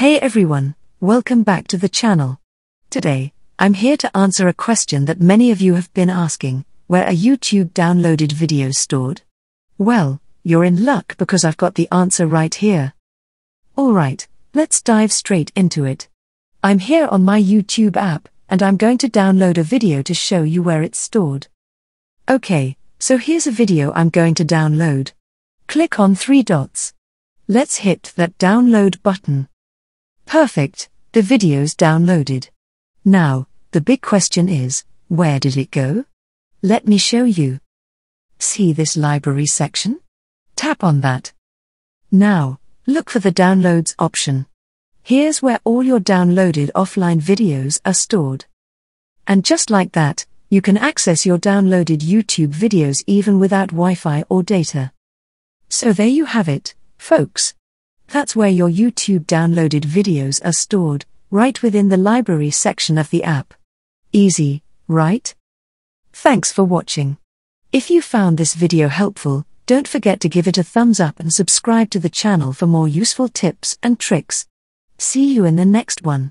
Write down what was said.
Hey everyone, welcome back to the channel. Today, I'm here to answer a question that many of you have been asking where are YouTube downloaded videos stored? Well, you're in luck because I've got the answer right here. Alright, let's dive straight into it. I'm here on my YouTube app, and I'm going to download a video to show you where it's stored. Okay, so here's a video I'm going to download. Click on three dots. Let's hit that download button. Perfect, the video's downloaded. Now, the big question is, where did it go? Let me show you. See this library section? Tap on that. Now, look for the downloads option. Here's where all your downloaded offline videos are stored. And just like that, you can access your downloaded YouTube videos even without Wi Fi or data. So there you have it, folks. That's where your YouTube downloaded videos are stored, right within the library section of the app. Easy, right? Thanks for watching. If you found this video helpful, don't forget to give it a thumbs up and subscribe to the channel for more useful tips and tricks. See you in the next one.